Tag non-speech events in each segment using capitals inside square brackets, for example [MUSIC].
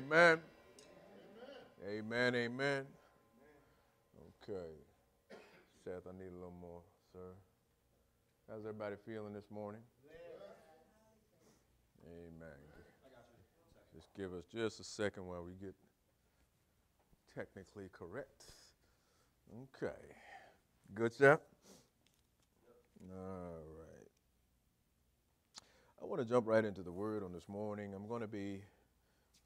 Amen. Amen. Amen. Okay. Seth, I need a little more, sir. How's everybody feeling this morning? Amen. Just give us just a second while we get technically correct. Okay. Good, Seth? All right. I want to jump right into the word on this morning. I'm going to be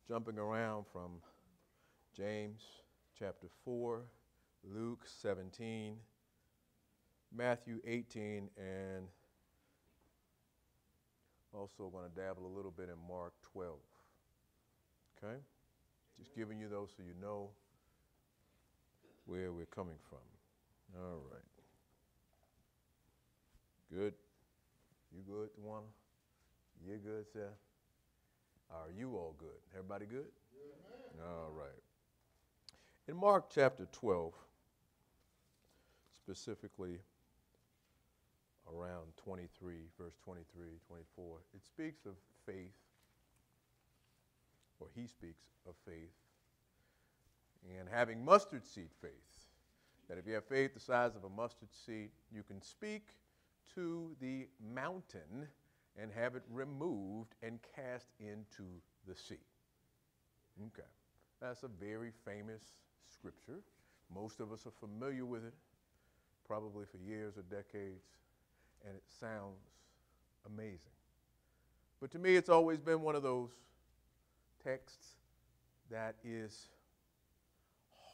jumping around from James chapter 4, Luke 17, Matthew 18, and also going to dabble a little bit in Mark 12. Okay? Just giving you those so you know where we're coming from. All right. Good? You good, Tawana? You good, Seth? Are you all good? Everybody good? All right. In Mark chapter 12, specifically around 23, verse 23, 24, it speaks of faith, or he speaks of faith, and having mustard seed faith. That if you have faith the size of a mustard seed, you can speak to the mountain and have it removed and cast into the sea. Okay. That's a very famous scripture. Most of us are familiar with it, probably for years or decades, and it sounds amazing. But to me, it's always been one of those texts that is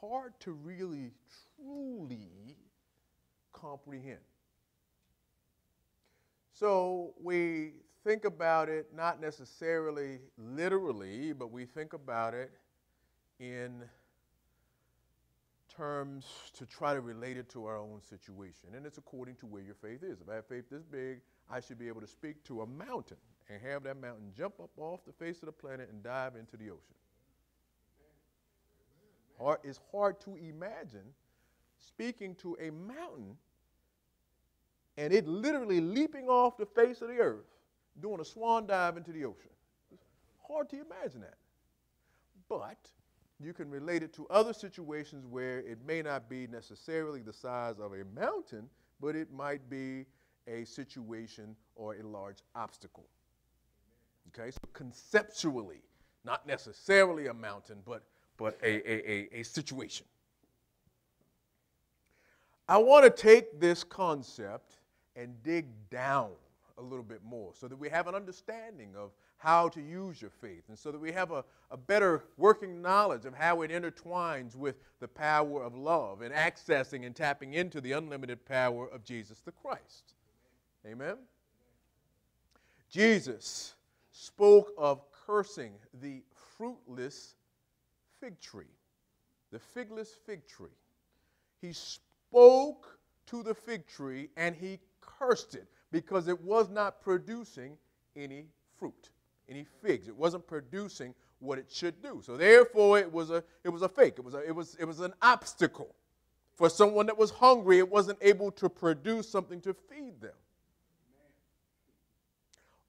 hard to really, truly comprehend. So we think about it not necessarily literally, but we think about it in terms to try to relate it to our own situation. And it's according to where your faith is. If I have faith this big, I should be able to speak to a mountain and have that mountain jump up off the face of the planet and dive into the ocean. Or it's hard to imagine speaking to a mountain and it literally leaping off the face of the earth, doing a swan dive into the ocean. It's hard to imagine that. But you can relate it to other situations where it may not be necessarily the size of a mountain, but it might be a situation or a large obstacle. Okay, so conceptually, not necessarily a mountain, but, but a, a, a, a situation. I want to take this concept and dig down a little bit more so that we have an understanding of how to use your faith and so that we have a, a better working knowledge of how it intertwines with the power of love and accessing and tapping into the unlimited power of Jesus the Christ. Amen? Jesus spoke of cursing the fruitless fig tree, the figless fig tree. He spoke to the fig tree and he cursed it because it was not producing any fruit, any figs. It wasn't producing what it should do. So therefore it was a it was a fake. It was a, it was it was an obstacle. For someone that was hungry, it wasn't able to produce something to feed them.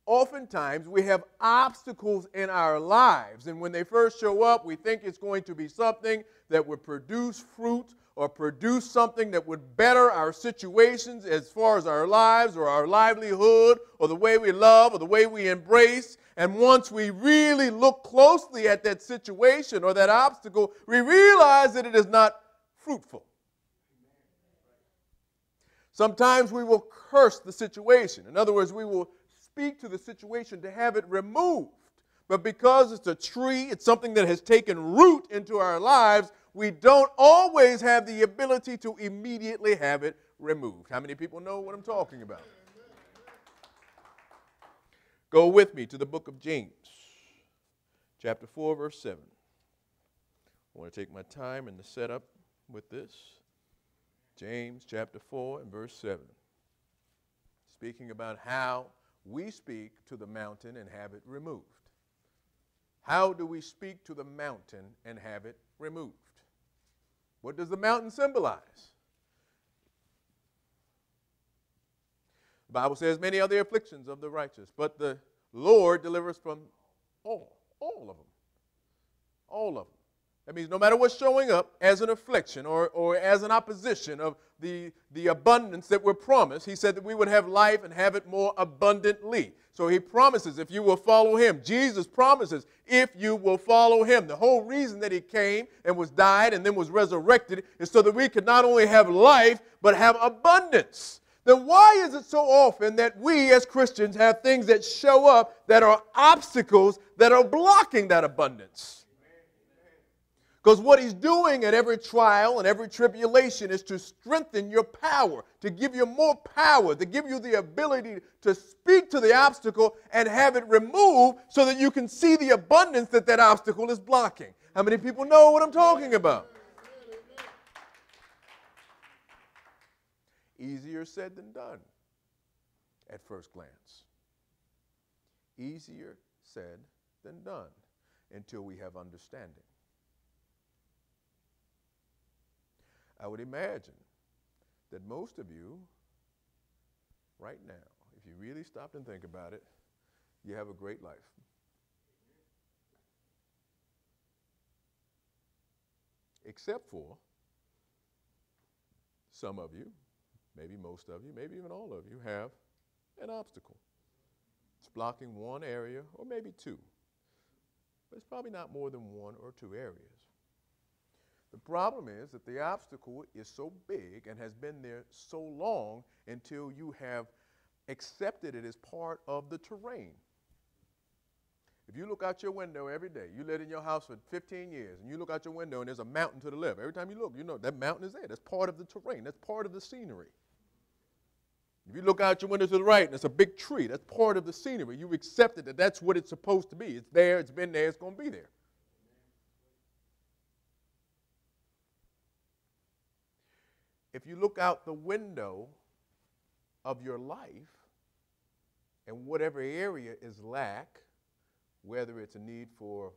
Oftentimes, we have obstacles in our lives, and when they first show up, we think it's going to be something that would produce fruit or produce something that would better our situations as far as our lives or our livelihood or the way we love or the way we embrace. And once we really look closely at that situation or that obstacle, we realize that it is not fruitful. Sometimes we will curse the situation. In other words, we will speak to the situation to have it removed. But because it's a tree, it's something that has taken root into our lives, we don't always have the ability to immediately have it removed. How many people know what I'm talking about? Go with me to the book of James, chapter 4, verse 7. I want to take my time in the setup with this. James chapter 4 and verse 7. Speaking about how we speak to the mountain and have it removed. How do we speak to the mountain and have it removed? What does the mountain symbolize? The Bible says, Many are the afflictions of the righteous, but the Lord delivers from all, all of them. All of them. That means no matter what's showing up as an affliction or, or as an opposition of the, the abundance that we're promised, he said that we would have life and have it more abundantly. So he promises if you will follow him. Jesus promises if you will follow him. The whole reason that he came and was died and then was resurrected is so that we could not only have life, but have abundance. Then why is it so often that we as Christians have things that show up that are obstacles that are blocking that abundance? Because what he's doing at every trial and every tribulation is to strengthen your power, to give you more power, to give you the ability to speak to the obstacle and have it removed so that you can see the abundance that that obstacle is blocking. How many people know what I'm talking about? Easier said than done at first glance. Easier said than done until we have understanding. I would imagine that most of you, right now, if you really stopped and think about it, you have a great life. Except for some of you, maybe most of you, maybe even all of you, have an obstacle. It's blocking one area or maybe two. But it's probably not more than one or two areas. The problem is that the obstacle is so big and has been there so long until you have accepted it as part of the terrain. If you look out your window every day, you lived in your house for 15 years, and you look out your window and there's a mountain to the left. Every time you look, you know that mountain is there. That's part of the terrain, that's part of the scenery. If you look out your window to the right and it's a big tree, that's part of the scenery. You've accepted that that's what it's supposed to be. It's there, it's been there, it's going to be there. If you look out the window of your life and whatever area is lack, whether it's a need for,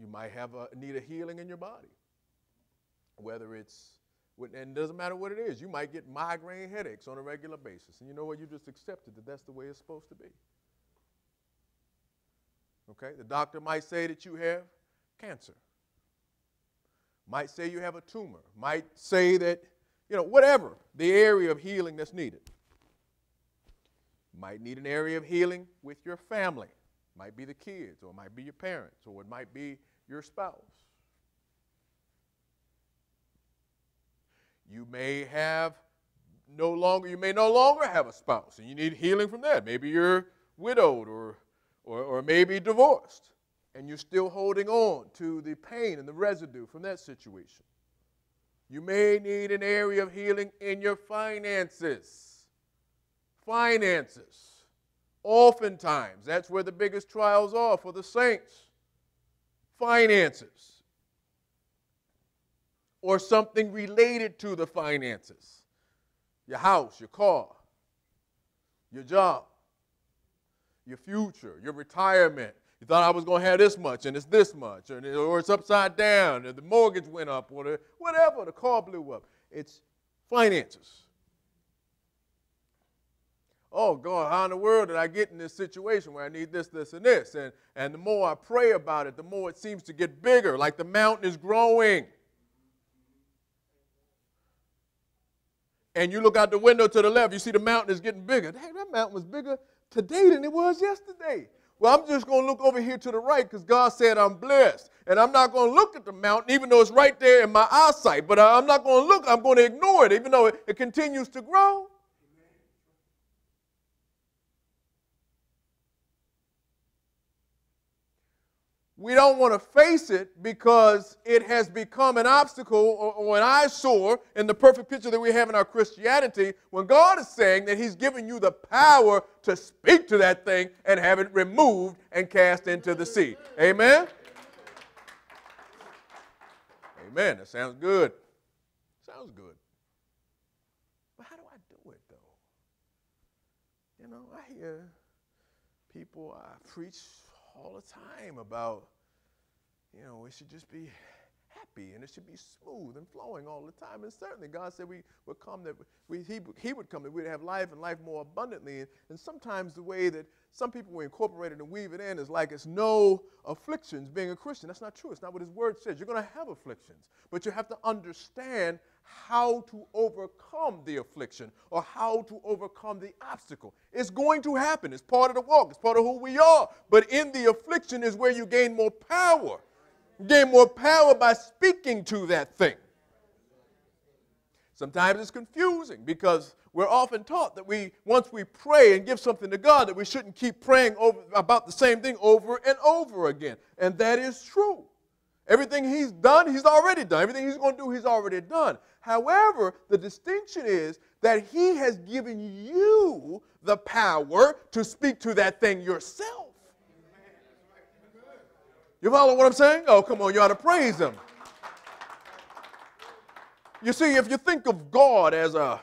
you might have a need of healing in your body, whether it's, and it doesn't matter what it is, you might get migraine headaches on a regular basis. And you know what? You just accepted that that's the way it's supposed to be. Okay? The doctor might say that you have cancer might say you have a tumor, might say that, you know, whatever the area of healing that's needed. Might need an area of healing with your family. Might be the kids, or it might be your parents, or it might be your spouse. You may have no longer, you may no longer have a spouse, and you need healing from that. Maybe you're widowed or, or, or maybe divorced and you're still holding on to the pain and the residue from that situation. You may need an area of healing in your finances. Finances. Oftentimes, that's where the biggest trials are for the saints. Finances. Or something related to the finances your house, your car, your job, your future, your retirement, you thought I was going to have this much, and it's this much, or, or it's upside down, or the mortgage went up, or the, whatever, the car blew up. It's finances. Oh, God, how in the world did I get in this situation where I need this, this, and this? And, and the more I pray about it, the more it seems to get bigger, like the mountain is growing. And you look out the window to the left, you see the mountain is getting bigger. Dang, that mountain was bigger today than it was yesterday. Well, I'm just going to look over here to the right because God said I'm blessed. And I'm not going to look at the mountain, even though it's right there in my eyesight. But I'm not going to look, I'm going to ignore it, even though it, it continues to grow. We don't want to face it because it has become an obstacle or, or, an eyesore in the perfect picture that we have in our Christianity when God is saying that He's given you the power to speak to that thing and have it removed and cast into the sea. Amen? Amen. That sounds good. Sounds good. But how do I do it, though? You know, I hear people, I preach all the time about, you know, we should just be happy and it should be smooth and flowing all the time. And certainly God said we would come that we, he, he would come that we'd have life and life more abundantly. And, and sometimes the way that some people will incorporate it and weave it in is like it's no afflictions being a Christian. That's not true. It's not what his word says. You're going to have afflictions, but you have to understand how to overcome the affliction or how to overcome the obstacle. It's going to happen. It's part of the walk, it's part of who we are. But in the affliction is where you gain more power. Gain more power by speaking to that thing. Sometimes it's confusing because we're often taught that we, once we pray and give something to God, that we shouldn't keep praying over, about the same thing over and over again. And that is true. Everything He's done, He's already done. Everything He's going to do, He's already done. However, the distinction is that He has given you the power to speak to that thing yourself. You follow what I'm saying? Oh, come on, you ought to praise Him. You see, if you think of God as a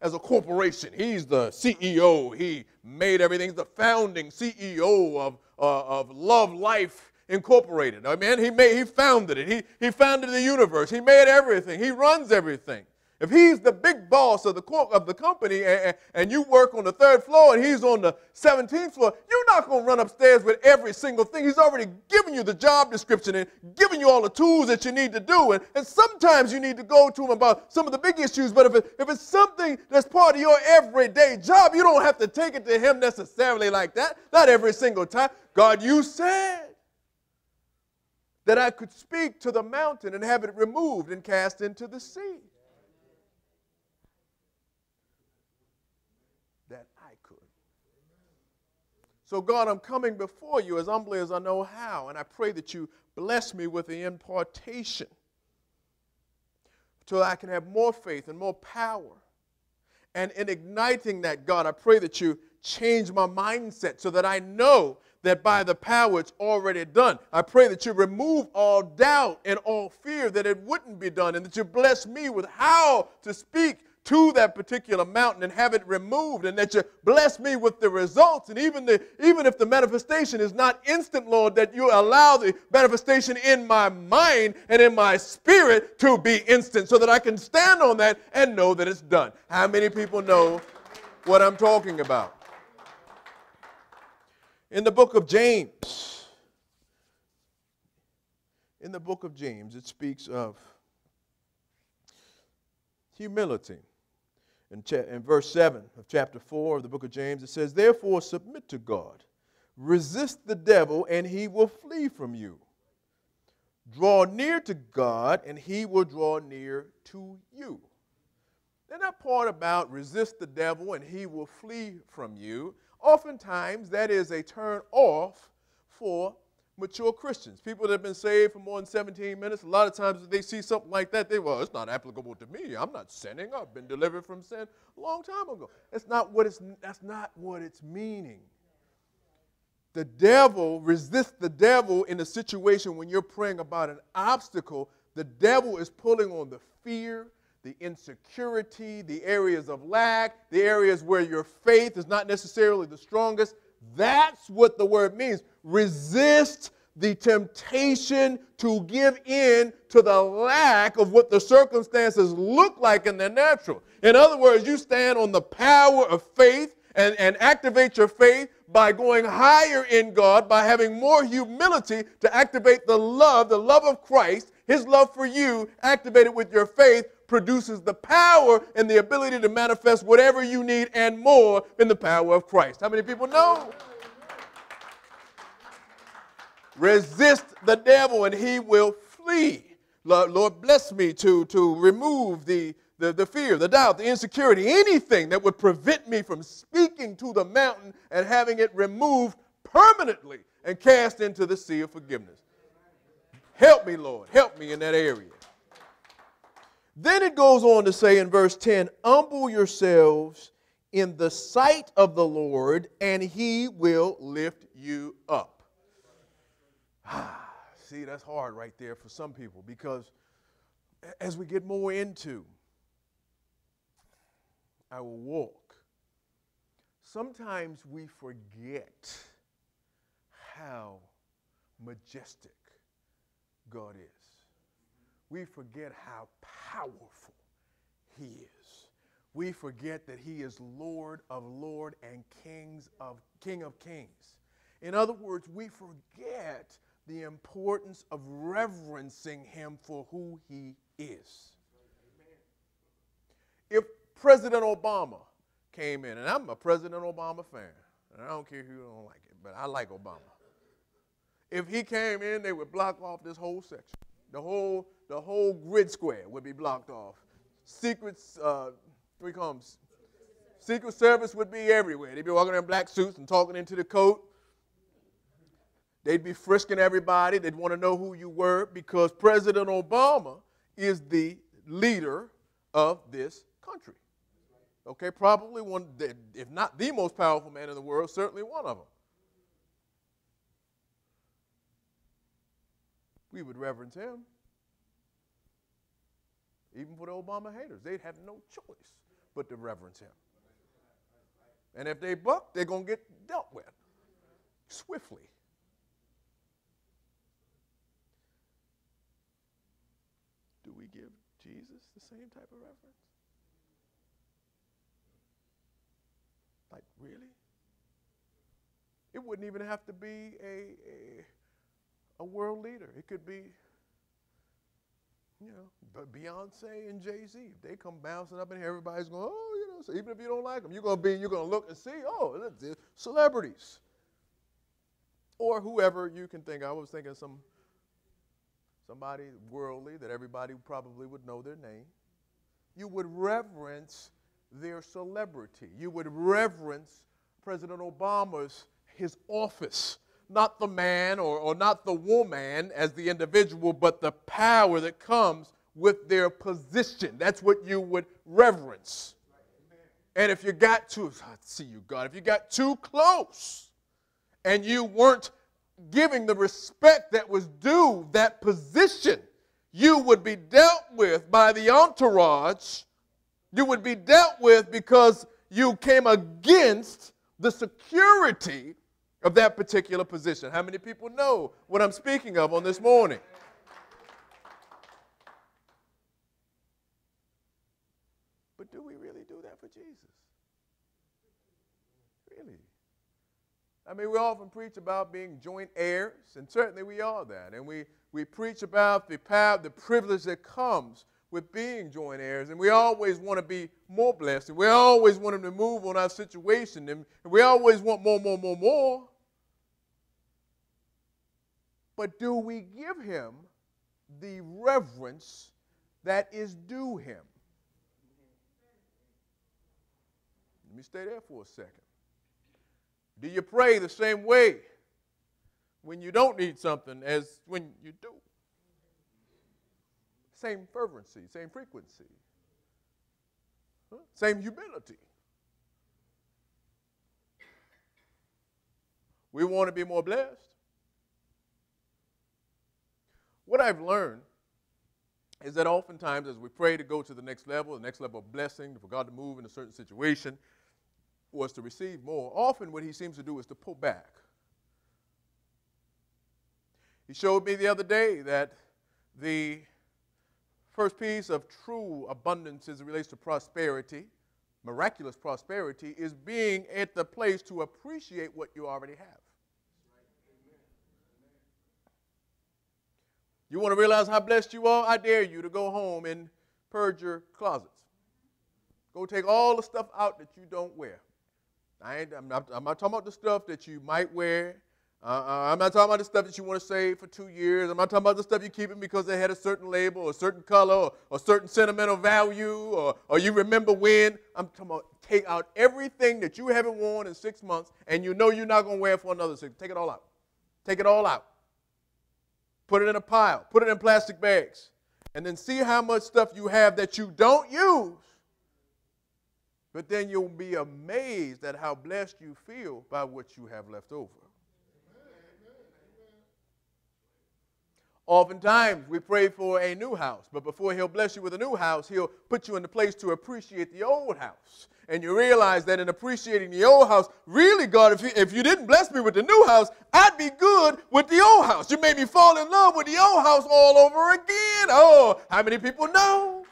as a corporation, He's the CEO. He made everything. He's the founding CEO of, uh, of Love Life Incorporated. I mean, he, made, he founded it. He, he founded the universe. He made everything. He runs everything. If he's the big boss of the, of the company and, and you work on the third floor and he's on the 17th floor, you're not going to run upstairs with every single thing. He's already given you the job description and given you all the tools that you need to do. And, and sometimes you need to go to him about some of the big issues, but if, it, if it's something that's part of your everyday job, you don't have to take it to him necessarily like that. Not every single time. God, you said that I could speak to the mountain and have it removed and cast into the sea. That I could. So, God, I'm coming before you as humbly as I know how, and I pray that you bless me with the impartation so I can have more faith and more power. And in igniting that, God, I pray that you change my mindset so that I know that by the power it's already done. I pray that you remove all doubt and all fear that it wouldn't be done, and that you bless me with how to speak to that particular mountain and have it removed, and that you bless me with the results. And even, the, even if the manifestation is not instant, Lord, that you allow the manifestation in my mind and in my spirit to be instant so that I can stand on that and know that it's done. How many people know what I'm talking about? In the book of James, in the book of James, it speaks of humility. In, in verse 7 of chapter 4 of the book of James, it says, Therefore, submit to God, resist the devil, and he will flee from you. Draw near to God, and he will draw near to you. Then that part about resist the devil, and he will flee from you Oftentimes, that is a turn off for mature Christians. People that have been saved for more than 17 minutes, a lot of times they see something like that, they, well, it's not applicable to me. I'm not sinning. I've been delivered from sin a long time ago. That's not what it's, that's not what it's meaning. The devil, resist the devil in a situation when you're praying about an obstacle. The devil is pulling on the fear, the insecurity, the areas of lack, the areas where your faith is not necessarily the strongest. That's what the word means. Resist the temptation to give in to the lack of what the circumstances look like in the natural. In other words, you stand on the power of faith and, and activate your faith by going higher in God, by having more humility to activate the love, the love of Christ, His love for you, activated with your faith, produces the power and the ability to manifest whatever you need and more in the power of Christ. How many people know? Resist the devil and he will flee. Lord, bless me to, to remove the, the, the fear, the doubt, the insecurity, anything that would prevent me from speaking to the mountain and having it removed permanently and cast into the sea of forgiveness. Help me, Lord. Help me in that area. Then it goes on to say in verse 10 Humble yourselves in the sight of the Lord, and he will lift you up. Ah, see, that's hard right there for some people because as we get more into our walk, sometimes we forget how majestic God is. We forget how powerful he is. We forget that he is Lord of Lord and Kings of King of Kings. In other words, we forget the importance of reverencing him for who he is. If President Obama came in, and I'm a President Obama fan, and I don't care who don't like it, but I like Obama. If he came in, they would block off this whole section. The whole, the whole grid square would be blocked off. Secrets, uh, call them, Secret Service would be everywhere. They'd be walking in black suits and talking into the coat. They'd be frisking everybody. They'd want to know who you were because President Obama is the leader of this country. Okay, probably one, if not the most powerful man in the world, certainly one of them. We would reverence him. Even for the Obama haters, they'd have no choice but to reverence him. And if they buck, they're going to get dealt with swiftly. Do we give Jesus the same type of reverence? Like, really? It wouldn't even have to be a, a, a world leader. It could be, you know, Beyonce and Jay Z. They come bouncing up in here, everybody's going, oh, you know. So even if you don't like them, you're gonna be, you're gonna look and see, oh, celebrities, or whoever you can think. I was thinking some somebody worldly that everybody probably would know their name. You would reverence their celebrity. You would reverence President Obama's his office, not the man or, or not the woman as the individual, but the power that comes with their position. That's what you would reverence. And if you got too, I see you, God, if you got too close and you weren't giving the respect that was due that position, you would be dealt with by the entourage you would be dealt with because you came against the security of that particular position. How many people know what I'm speaking of on this morning? But do we really do that for Jesus? Really? I mean, we often preach about being joint heirs, and certainly we are that. And we, we preach about the power, the privilege that comes with being joint heirs, and we always want to be more blessed, and we always want him to move on our situation, and we always want more, more, more, more. But do we give him the reverence that is due him? Let me stay there for a second. Do you pray the same way when you don't need something as when you do? Same fervency, same frequency, huh? same humility. We want to be more blessed. What I've learned is that oftentimes as we pray to go to the next level, the next level of blessing, for God to move in a certain situation, was to receive more, often what he seems to do is to pull back. He showed me the other day that the First piece of true abundance as it relates to prosperity, miraculous prosperity, is being at the place to appreciate what you already have. You want to realize how blessed you are? I dare you to go home and purge your closets. Go take all the stuff out that you don't wear. I am not, I'm not talking about the stuff that you might wear uh, uh, I'm not talking about the stuff that you want to save for two years. I'm not talking about the stuff you keep it because they had a certain label or a certain color or a certain sentimental value or, or you remember when. I'm talking about take out everything that you haven't worn in six months and you know you're not going to wear for another six. Take it all out. Take it all out. Put it in a pile. Put it in plastic bags. And then see how much stuff you have that you don't use. But then you'll be amazed at how blessed you feel by what you have left over. Oftentimes, we pray for a new house, but before He'll bless you with a new house, He'll put you in the place to appreciate the old house. And you realize that in appreciating the old house, really, God, if you, if you didn't bless me with the new house, I'd be good with the old house. You made me fall in love with the old house all over again. Oh, how many people know?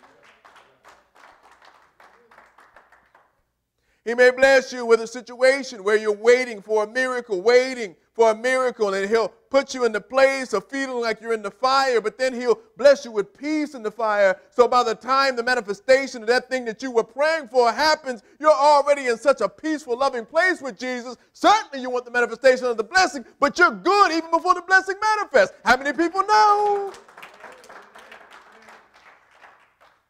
He may bless you with a situation where you're waiting for a miracle, waiting for a miracle, and He'll put you in the place of feeling like you're in the fire, but then He'll bless you with peace in the fire. So by the time the manifestation of that thing that you were praying for happens, you're already in such a peaceful, loving place with Jesus. Certainly you want the manifestation of the blessing, but you're good even before the blessing manifests. How many people know?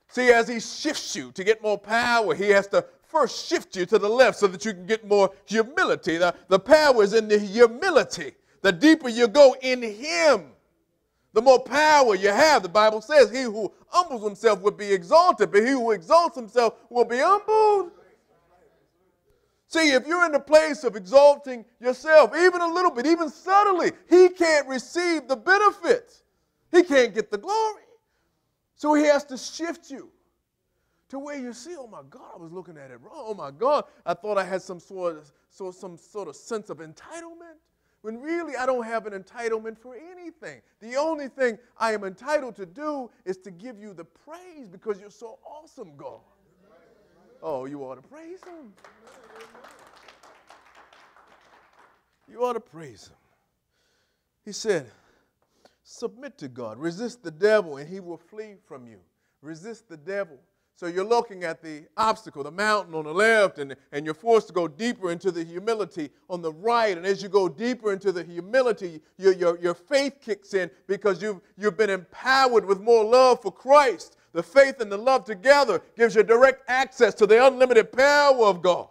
See, as He shifts you to get more power, He has to first shift you to the left so that you can get more humility. The, the power is in the humility. The deeper you go in Him, the more power you have. The Bible says, He who humbles himself will be exalted, but he who exalts himself will be humbled. See, if you're in the place of exalting yourself, even a little bit, even subtly, he can't receive the benefit. He can't get the glory. So he has to shift you to where you see, oh my God, I was looking at it wrong. Oh my God, I thought I had some sort of, so, some sort of sense of entitlement. When really I don't have an entitlement for anything. The only thing I am entitled to do is to give you the praise because you're so awesome, God. Oh, you ought to praise Him. You ought to praise Him. He said, Submit to God, resist the devil, and he will flee from you. Resist the devil, so you're looking at the obstacle, the mountain on the left, and, and you're forced to go deeper into the humility on the right. And as you go deeper into the humility, your, your, your faith kicks in because you've, you've been empowered with more love for Christ. The faith and the love together gives you direct access to the unlimited power of God.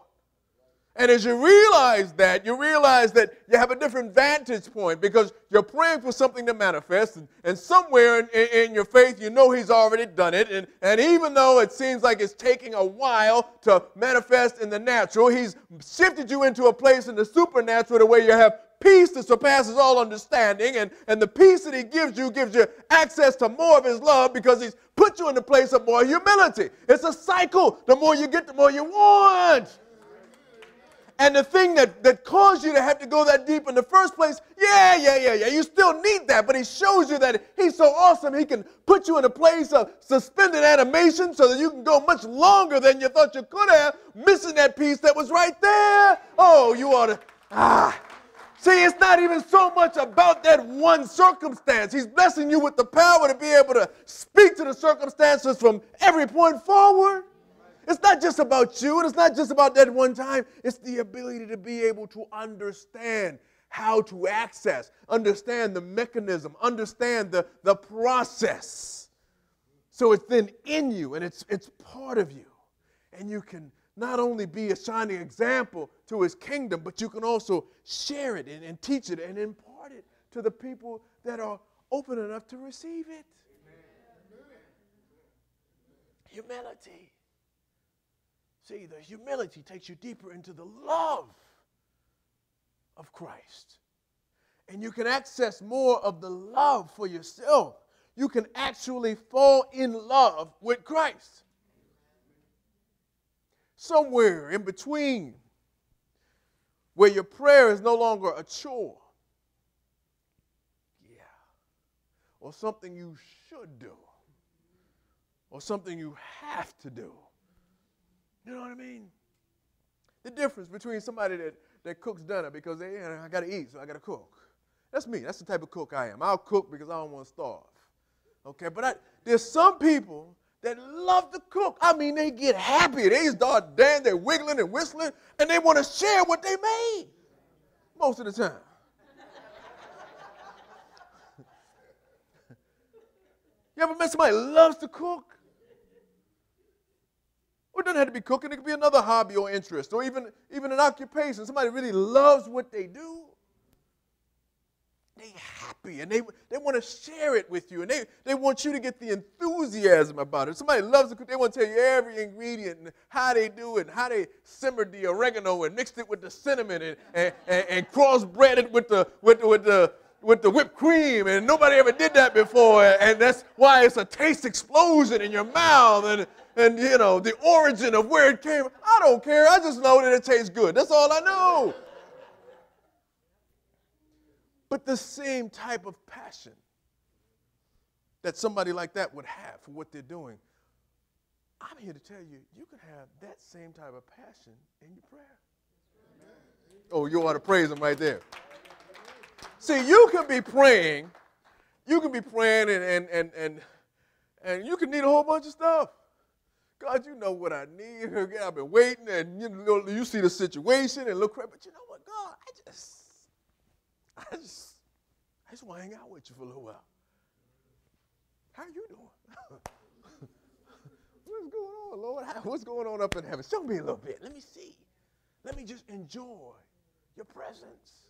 And as you realize that, you realize that you have a different vantage point because you're praying for something to manifest. And, and somewhere in, in, in, your faith, you know He's already done it. And, and even though it seems like it's taking a while to manifest in the natural, He's shifted you into a place in the supernatural to where you have peace that surpasses all understanding. And, and the peace that He gives you gives you access to more of His love because He's put you in a place of more humility. It's a cycle. The more you get, the more you want. And the thing that, that caused you to have to go that deep in the first place, yeah, yeah, yeah, yeah, you still need that, but he shows you that he's so awesome, he can put you in a place of suspended animation so that you can go much longer than you thought you could have, missing that piece that was right there. Oh, you ought to, ah. See, it's not even so much about that one circumstance. He's blessing you with the power to be able to speak to the circumstances from every point forward. It's not just about you, and it's not just about that one time. It's the ability to be able to understand how to access, understand the mechanism, understand the, the process. So it's then in you and it's, it's part of you. And you can not only be a shining example to his kingdom, but you can also share it and, and teach it and impart it to the people that are open enough to receive it. Amen. Humility. See, the humility takes you deeper into the love of Christ. And you can access more of the love for yourself. You can actually fall in love with Christ. Somewhere in between where your prayer is no longer a chore. Yeah. Or something you should do. Or something you have to do you know what I mean? The difference between somebody that, that cooks dinner because they, I got to eat, so I got to cook. That's me. That's the type of cook I am. I'll cook because I don't want to starve. Okay, but I, there's some people that love to cook. I mean, they get happy. They start dancing, they're wiggling and whistling, and they want to share what they made most of the time. [LAUGHS] you ever met somebody loves to cook? Or it doesn't have to be cooking, it could be another hobby or interest, or even, even an occupation. Somebody really loves what they do. They're happy and they, they want to share it with you and they, they want you to get the enthusiasm about it. Somebody loves it, they want to tell you every ingredient and how they do it and how they simmered the oregano and mixed it with the cinnamon and, and, and, and crossbred it with the, with, with the, with the whipped cream, and nobody ever did that before, and that's why it's a taste explosion in your mouth, and and you know the origin of where it came. I don't care. I just know that it tastes good. That's all I know. But the same type of passion that somebody like that would have for what they're doing, I'm here to tell you, you can have that same type of passion in your prayer. Oh, you ought to praise him right there. See, you can be praying, you can be praying and and and and, and you can need a whole bunch of stuff. God, you know what I need. [LAUGHS] I've been waiting, and you know, you see the situation and look, but you know what, God, I just, I just, I just want to hang out with you for a little while. How are you doing? [LAUGHS] What's going on, Lord? What's going on up in heaven? Show me a little bit. Let me see. Let me just enjoy your presence.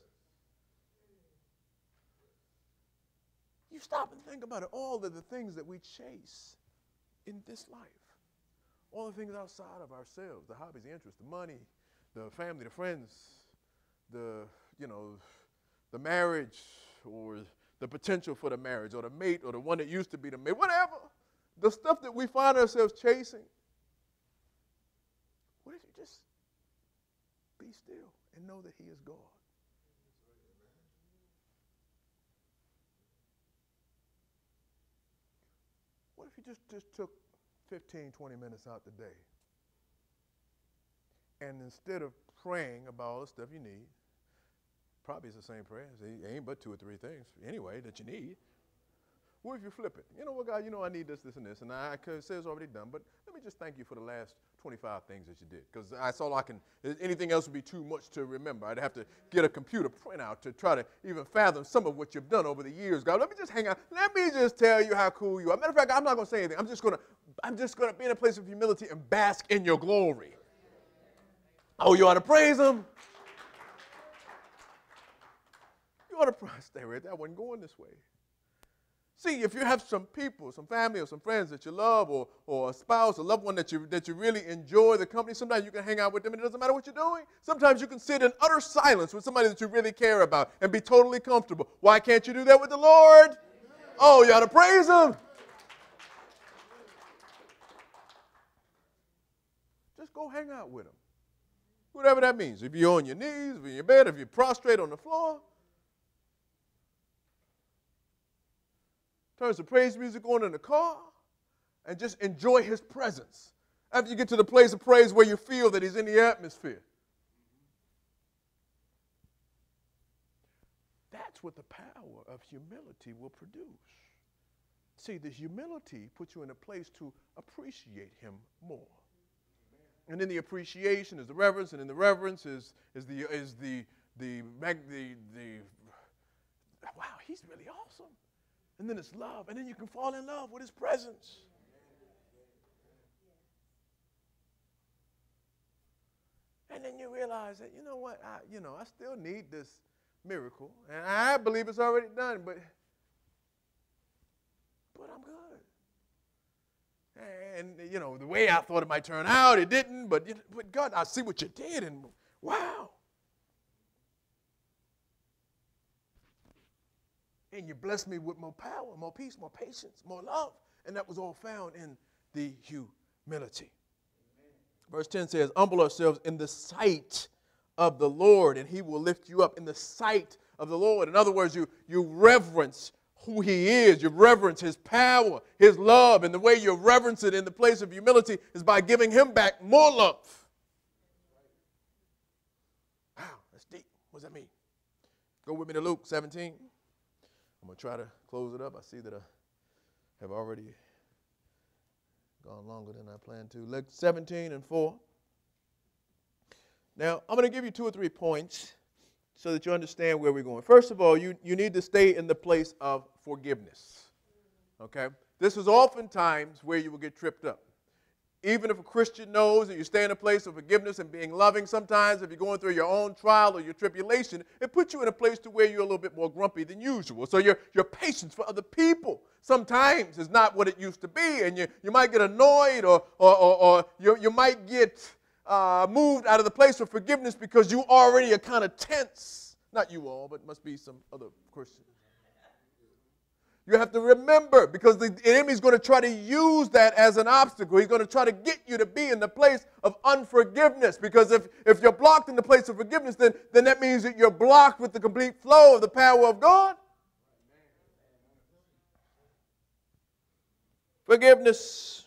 You stop and think about it. All of the things that we chase in this life, all the things outside of ourselves, the hobbies, the interests, the money, the family, the friends, the, you know, the marriage or the potential for the marriage or the mate or the one that used to be the mate, whatever. The stuff that we find ourselves chasing. What if you just be still and know that He is God? If you just, just took 15, 20 minutes out the day and instead of praying about all the stuff you need, probably it's the same prayer. It ain't but two or three things anyway that you need. What if you flip it? You know what, God, you know I need this, this, and this, and I could say it's already done, but me just thank you for the last 25 things that you did, because that's all I can, anything else would be too much to remember. I'd have to get a computer printout to try to even fathom some of what you've done over the years. God, let me just hang out. Let me just tell you how cool you are. Matter of fact, I'm not going to say anything. I'm just going to, I'm just going to be in a place of humility and bask in your glory. Oh, you ought to praise him. You ought to stay right there. I wasn't going this way. See, if you have some people, some family, or some friends that you love, or, or a spouse, a loved one that you, that you really enjoy the company, sometimes you can hang out with them and it doesn't matter what you're doing. Sometimes you can sit in utter silence with somebody that you really care about and be totally comfortable. Why can't you do that with the Lord? Oh, you ought to praise Him. Just go hang out with Him. Whatever that means. If you're on your knees, if you're in your bed, if you're prostrate on the floor, turn some praise music on in the car, and just enjoy his presence. After you get to the place of praise where you feel that he's in the atmosphere. That's what the power of humility will produce. See, the humility puts you in a place to appreciate him more. And then the appreciation is the reverence, and in the reverence is, is the is the the, the, the, the wow, he's really awesome. And then it's love. And then you can fall in love with his presence. And then you realize that, you know what, I, you know, I still need this miracle. And I believe it's already done, but, but I'm good. And, you know, the way I thought it might turn out, it didn't, but, but God, I see what you did, and wow. And you blessed me with more power, more peace, more patience, more love. And that was all found in the humility. Verse 10 says, Humble ourselves in the sight of the Lord, and he will lift you up in the sight of the Lord. In other words, you, you reverence who he is, you reverence his power, his love, and the way you reverence it in the place of humility is by giving him back more love. Wow, that's deep. What does that mean? Go with me to Luke 17. I'm going to try to close it up. I see that I have already gone longer than I planned to. Luke 17 and 4. Now, I'm going to give you two or three points so that you understand where we're going. First of all, you, you need to stay in the place of forgiveness. Okay? This is oftentimes where you will get tripped up even if a Christian knows that you stay in a place of forgiveness and being loving, sometimes if you're going through your own trial or your tribulation, it puts you in a place to where you're a little bit more grumpy than usual. So your, your patience for other people sometimes is not what it used to be, and you, you might get annoyed or, or, or, or you, you might get uh, moved out of the place of forgiveness because you already are kind of tense. Not you all, but must be some other Christians. You have to remember because the enemy is going to try to use that as an obstacle. He's going to try to get you to be in the place of unforgiveness. Because if, if you're blocked in the place of forgiveness, then, then that means that you're blocked with the complete flow of the power of God. Forgiveness.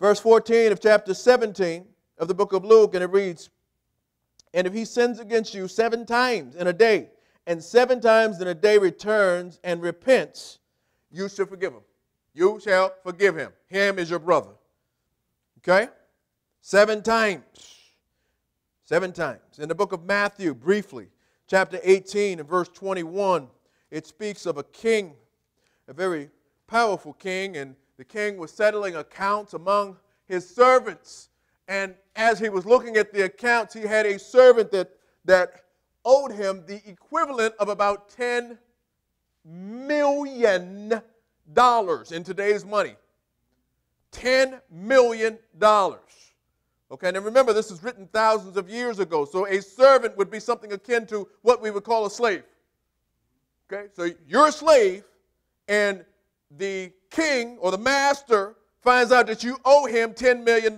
Verse 14 of chapter 17 of the book of Luke, and it reads, And if he sins against you seven times in a day, and seven times in a day returns and repents, you shall forgive him. You shall forgive him. Him is your brother. Okay? Seven times. Seven times. In the book of Matthew, briefly, chapter 18 and verse 21, it speaks of a king, a very powerful king, and the king was settling accounts among his servants. And as he was looking at the accounts, he had a servant that, that owed him the equivalent of about $10 million in today's money. $10 million. Okay, now remember, this is written thousands of years ago, so a servant would be something akin to what we would call a slave. Okay, so you're a slave, and the king or the master finds out that you owe him $10 million.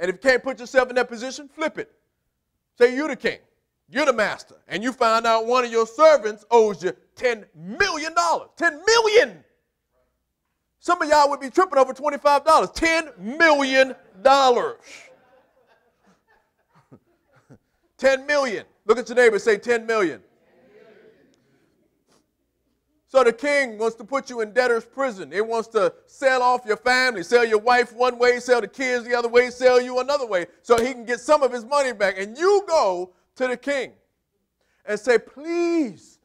And if you can't put yourself in that position, flip it. Say you're the king, you're the master, and you find out one of your servants owes you $10 million. 10 million! Some of y'all would be tripping over $25. $10 million. [LAUGHS] 10 million. Look at your neighbor say 10 million. So the king wants to put you in debtor's prison. He wants to sell off your family, sell your wife one way, sell the kids the other way, sell you another way, so he can get some of his money back. And you go to the king and say, please,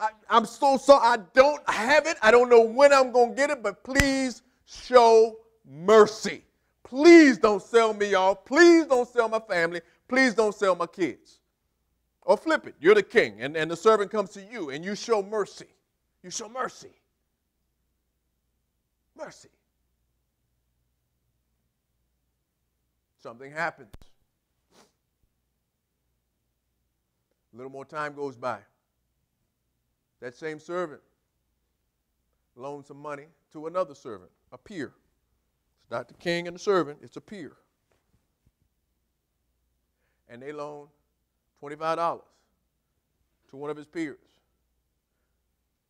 I, am so sorry. I don't have it. I don't know when I'm going to get it, but please show mercy. Please don't sell me off. Please don't sell my family. Please don't sell my kids. Or flip it. You're the king, and, and the servant comes to you, and you show mercy. You show mercy. Mercy. Something happens. A little more time goes by. That same servant loans some money to another servant, a peer. It's not the king and the servant, it's a peer. And they loan $25 to one of his peers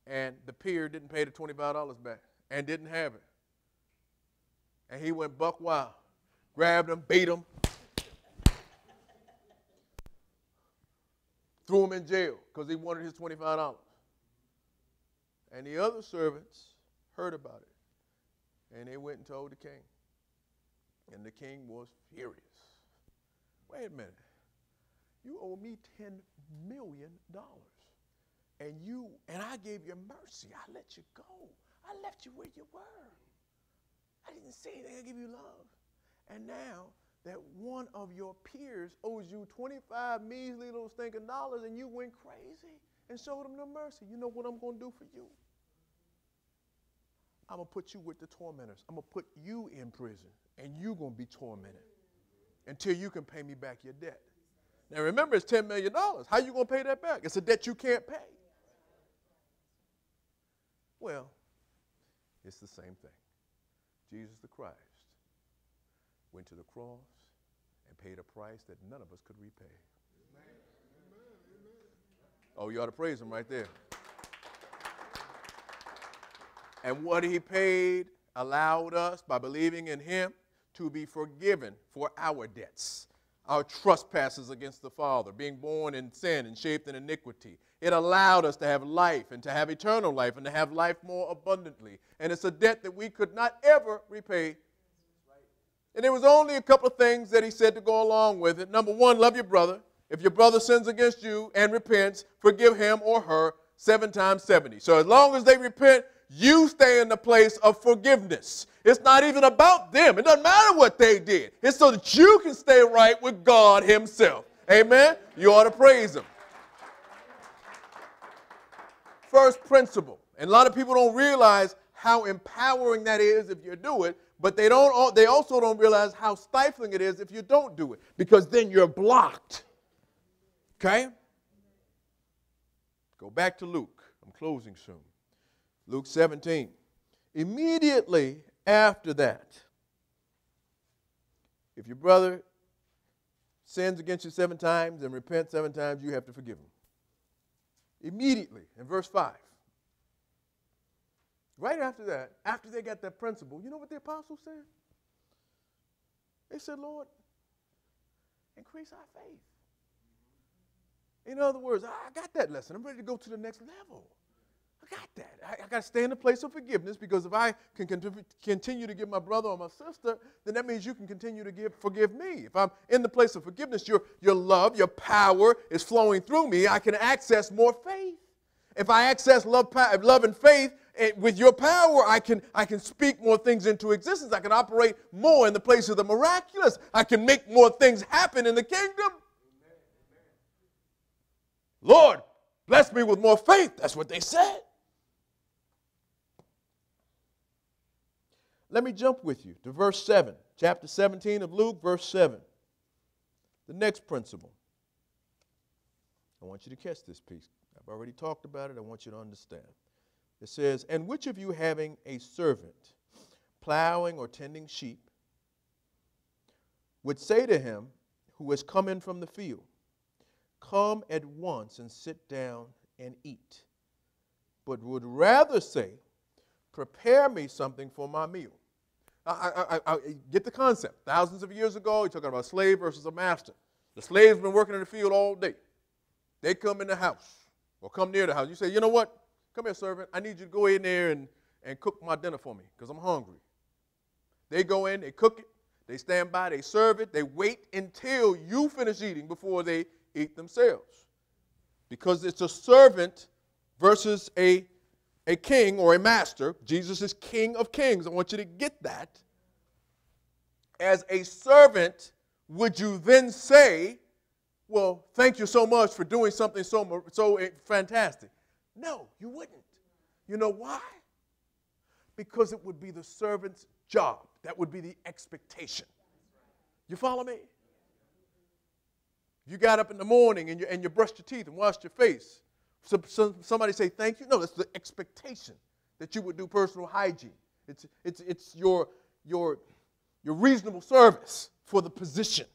and the peer didn't pay the $25 back and didn't have it. And he went buck wild, grabbed him, beat him, threw him in jail because he wanted his $25. And the other servants heard about it. And they went and told the king. And the king was furious. Wait a minute. You owe me $10 million and you and I gave you mercy. I let you go. I left you where you were. I didn't say anything. I gave you love. And now that one of your peers owes you 25 measly little stinking dollars and you went crazy and showed him no mercy, you know what I'm going to do for you? I'm going to put you with the tormentors. I'm going to put you in prison and you're going to be tormented until you can pay me back your debt. Now remember, it's $10 million. How you going to pay that back? It's a debt you can't pay. Well, it's the same thing. Jesus the Christ went to the cross and paid a price that none of us could repay. Amen. Oh, you ought to praise him right there. And what he paid allowed us, by believing in him, to be forgiven for our debts, our trespasses against the Father, being born in sin and shaped in iniquity, it allowed us to have life and to have eternal life and to have life more abundantly. And it's a debt that we could not ever repay. And there was only a couple of things that he said to go along with it. Number one, love your brother. If your brother sins against you and repents, forgive him or her seven times 70. So as long as they repent, you stay in the place of forgiveness. It's not even about them. It doesn't matter what they did. It's so that you can stay right with God Himself. Amen? You ought to praise Him first principle. And a lot of people don't realize how empowering that is if you do it, but they don't they also don't realize how stifling it is if you don't do it because then you're blocked. Okay? Go back to Luke. I'm closing soon. Luke 17. Immediately after that, if your brother sins against you seven times and repents seven times, you have to forgive him. Immediately, in verse 5. Right after that, after they got that principle, you know what the apostles said? They said, Lord, increase our faith. In other words, I got that lesson. I'm ready to go to the next level. I got that. I, I got to stay in the place of forgiveness because if I can continue to give my brother or my sister, then that means you can continue to give, forgive me. If I'm in the place of forgiveness, your, your love, your power is flowing through me. I can access more faith. If I access love, love and faith and with your power, I can, I can speak more things into existence. I can operate more in the place of the miraculous. I can make more things happen in the kingdom. Lord, bless me with more faith. That's what they said. Let me jump with you to verse 7, chapter 17 of Luke, verse 7. The next principle. I want you to catch this piece. I've already talked about it. I want you to understand. It says, And which of you having a servant plowing or tending sheep would say to him who has come in from the field, Come at once and sit down and eat, but would rather say, Prepare me something for my meal. I, I, I, get the concept. Thousands of years ago, you're talking about a slave versus a master. The slave's been working in the field all day. They come in the house or come near the house. You say, you know what? Come here, servant. I need you to go in there and, and cook my dinner for me because I'm hungry. They go in, they cook it, they stand by, they serve it, they wait until you finish eating before they eat themselves. Because it's a servant versus a a king or a master. Jesus is King of Kings. I want you to get that. As a servant, would you then say, Well, thank you so much for doing something so, so fantastic? No, you wouldn't. You know why? Because it would be the servant's job. That would be the expectation. You follow me? You got up in the morning and you, and you brushed your teeth and washed your face so, so somebody say thank you. No, that's the expectation that you would do personal hygiene. It's, it's, it's your, your, your reasonable service for the position.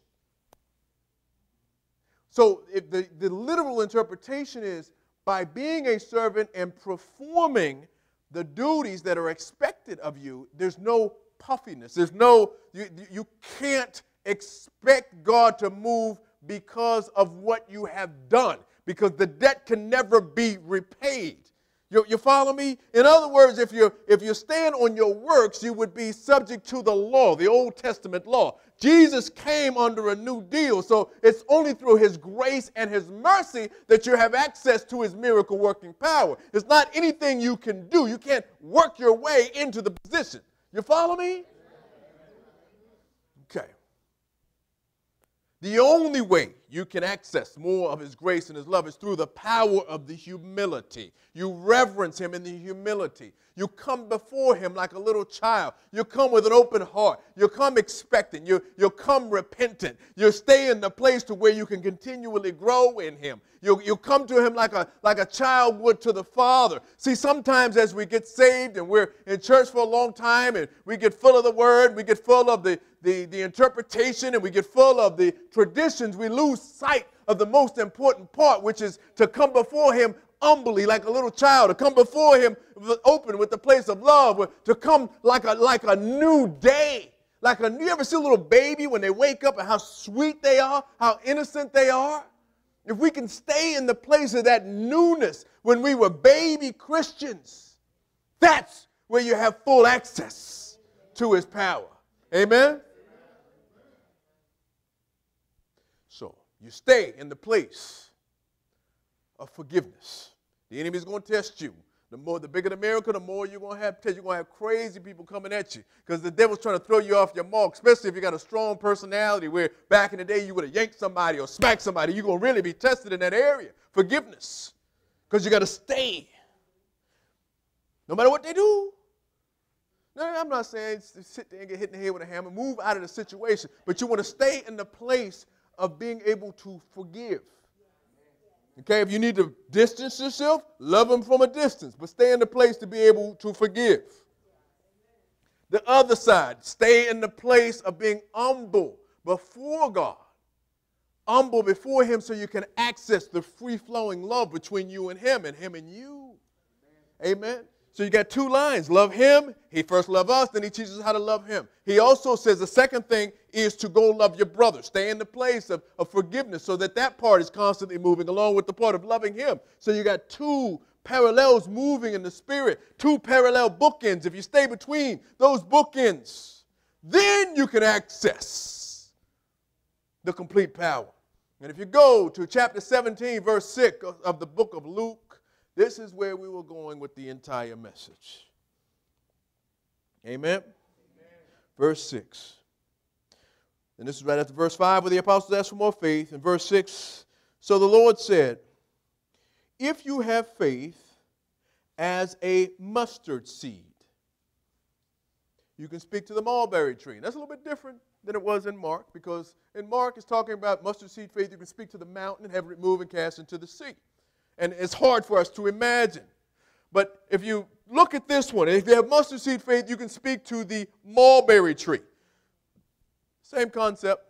So if the, the literal interpretation is by being a servant and performing the duties that are expected of you, there's no puffiness. There's no, you, you can't expect God to move because of what you have done because the debt can never be repaid. You, you follow me? In other words, if you if you stand on your works, you would be subject to the law, the Old Testament law. Jesus came under a new deal, so it's only through his grace and his mercy that you have access to his miracle working power. It's not anything you can do. You can't work your way into the position. You follow me? Okay. The only way you can access more of His grace and His love is through the power of the humility. You reverence Him in the humility. You come before Him like a little child. You come with an open heart. You come expecting. You, you come repentant. You stay in the place to where you can continually grow in Him. You, you come to Him like a, like a child would to the Father. See, sometimes as we get saved and we're in church for a long time and we get full of the Word, we get full of the, the, the interpretation and we get full of the traditions, we lose sight of the most important part, which is to come before Him humbly like a little child, to come before Him open with the place of love, to come like a, like a new day. Like a, you ever see a little baby when they wake up and how sweet they are, how innocent they are? If we can stay in the place of that newness when we were baby Christians, that's where you have full access to His power. Amen? So, you stay in the place of forgiveness. The enemy's going to test you. The more, the bigger the miracle, the more you're going to have test. You're going to have crazy people coming at you because the devil's trying to throw you off your mark, especially if you got a strong personality where back in the day you would have yanked somebody or smacked somebody. You're going to really be tested in that area. Forgiveness because you got to stay. No matter what they do. No, I'm not saying sit there and get hit in the head with a hammer. Move out of the situation. But you want to stay in the place of being able to forgive. Okay, if you need to distance yourself, love them from a distance, but stay in the place to be able to forgive. The other side, stay in the place of being humble before God. Humble before Him so you can access the free flowing love between you and Him and Him and you. Amen. So you got two lines love Him. He first loved us, then He teaches us how to love Him. He also says the second thing is to go love your brother. Stay in the place of, of forgiveness so that that part is constantly moving along with the part of loving Him. So you got two parallels moving in the spirit, two parallel bookends. If you stay between those bookends, then you can access the complete power. And if you go to chapter 17, verse 6 of the book of Luke, this is where we were going with the entire message. Amen? Amen. Verse 6. And this is right after verse 5 where the apostles asked for more faith. In verse 6, so the Lord said, If you have faith as a mustard seed, you can speak to the mulberry tree. that's a little bit different than it was in Mark because in Mark it's talking about mustard seed faith. You can speak to the mountain and have it removed and cast into the sea. And it's hard for us to imagine. But if you look at this one, if you have mustard seed faith, you can speak to the mulberry tree. Same concept,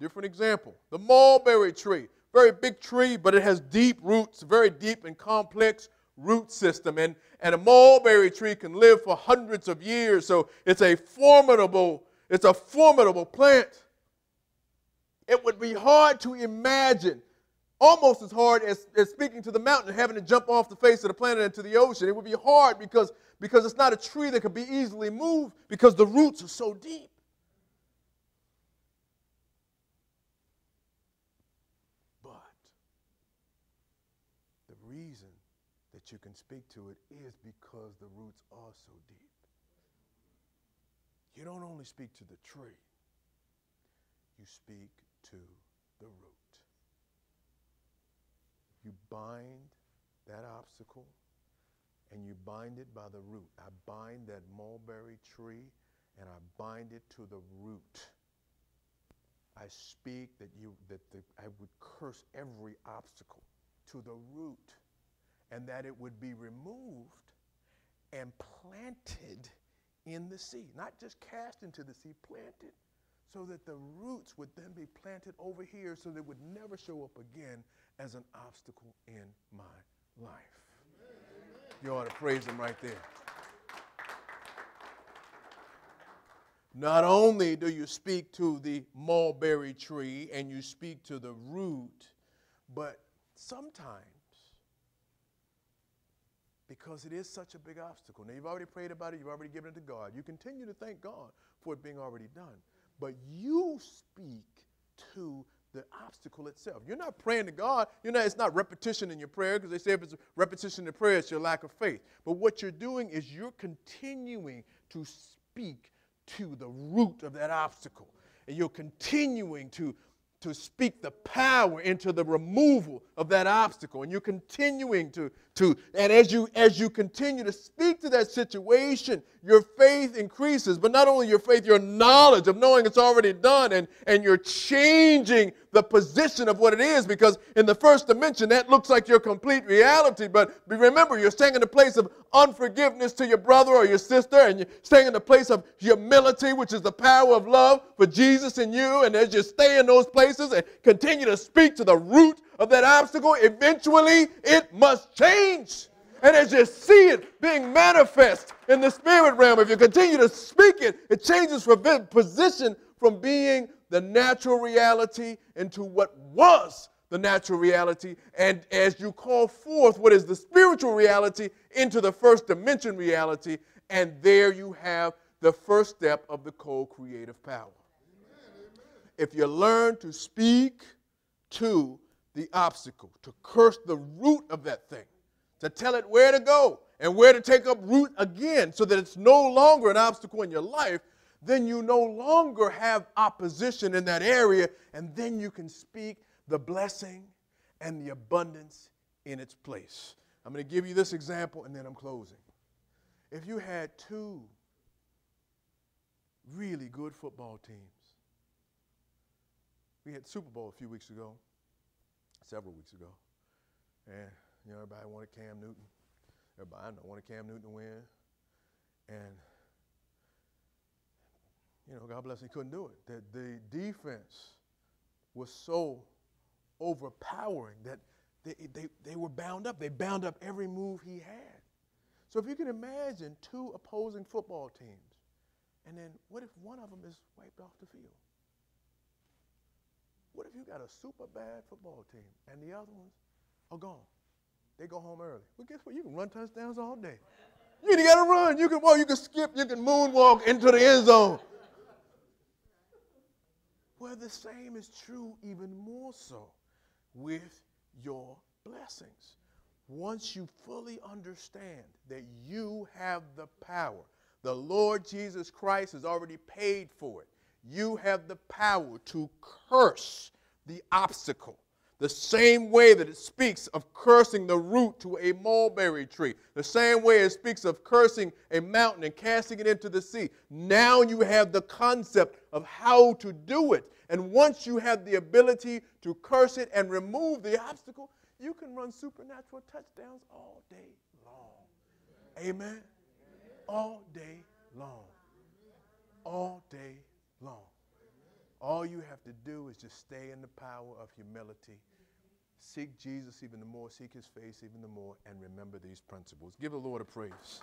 different example. The mulberry tree, very big tree, but it has deep roots, very deep and complex root system. And, and a mulberry tree can live for hundreds of years. So it's a formidable, it's a formidable plant. It would be hard to imagine, almost as hard as, as speaking to the mountain and having to jump off the face of the planet into the ocean. It would be hard because, because it's not a tree that could be easily moved because the roots are so deep. But the reason that you can speak to it is because the roots are so deep. You don't only speak to the tree, you speak to the root. You bind that obstacle and you bind it by the root. I bind that mulberry tree and I bind it to the root. I speak that you that the, I would curse every obstacle to the root and that it would be removed and planted in the sea. Not just cast into the sea, planted so that the roots would then be planted over here so they would never show up again as an obstacle in my life. Amen. You ought to praise him right there. Not only do you speak to the mulberry tree and you speak to the root, but sometimes because it is such a big obstacle. Now, you've already prayed about it, you've already given it to God. You continue to thank God for it being already done. But you speak to the obstacle itself. You're not praying to God. You know, it's not repetition in your prayer because they say if it's repetition in prayer, it's your lack of faith. But what you're doing is you're continuing to speak to the root of that obstacle. And you're continuing to to speak the power into the removal of that obstacle and you're continuing to to. And as you as you continue to speak to that situation your faith increases. But not only your faith your knowledge of knowing it's already done and and you're changing the position of what it is because in the first dimension that looks like your complete reality. But remember you're staying in the place of unforgiveness to your brother or your sister and you're staying in the place of humility which is the power of love for jesus in you. And as you stay in those places and continue to speak to the root of that obstacle, eventually it must change. And as you see it being manifest in the spirit realm, if you continue to speak it, it changes from position from being the natural reality into what was the natural reality. And as you call forth what is the spiritual reality into the first dimension reality, and there you have the first step of the co creative power. If you learn to speak to the obstacle, to curse the root of that thing, to tell it where to go and where to take up root again so that it's no longer an obstacle in your life, then you no longer have opposition in that area, and then you can speak the blessing and the abundance in its place. I'm going to give you this example and then I'm closing. If you had two really good football teams, we had Super Bowl a few weeks ago several weeks ago. And you know, everybody wanted Cam Newton. Everybody I know wanted Cam Newton to win. And you know, God bless him, he couldn't do it. That the defense was so overpowering that they, they, they were bound up. They bound up every move he had. So if you can imagine two opposing football teams, and then what if one of them is wiped off the field? What if you got a super bad football team and the other ones are gone? They go home early. Well, guess what? You can run touchdowns all day. You ain't got to run. You can walk. You can skip. You can moonwalk into the end zone. Well, the same is true even more so with your blessings. Once you fully understand that you have the power, the Lord Jesus Christ has already paid for it. You have the power to curse the obstacle. The same way that it speaks of cursing the root to a mulberry tree, the same way it speaks of cursing a mountain and casting it into the sea. Now you have the concept of how to do it. And once you have the ability to curse it and remove the obstacle, you can run supernatural touchdowns all day long. Amen? All day long. All day long. All you have to do is just stay in the power of humility. Seek Jesus even the more, seek his face even the more, and remember these principles. Give the Lord a praise.